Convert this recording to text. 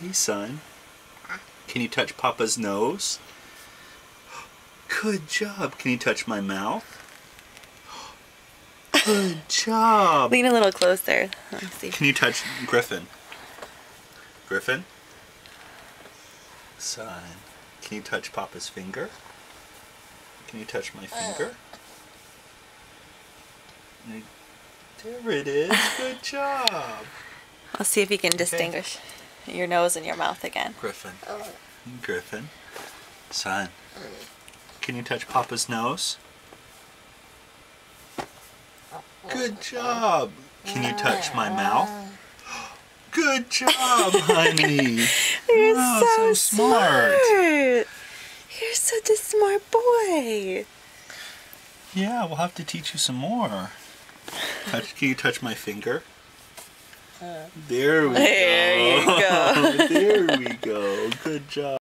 Hey, son. Can you touch Papa's nose? Good job. Can you touch my mouth? Good job. Lean a little closer. Let me see. Can you touch Griffin? Griffin? Son, can you touch Papa's finger? Can you touch my finger? There it is. Good job. I'll see if you can distinguish your nose and your mouth again. Griffin. Oh. Griffin. Son, mm. can you touch Papa's nose? Good oh. job. Can you touch my mouth? Good job, honey. You're Wow, so, so smart. smart. You're such a smart boy. Yeah, we'll have to teach you some more. Touch, can you touch my finger? Uh. There we go. There we go. Good job.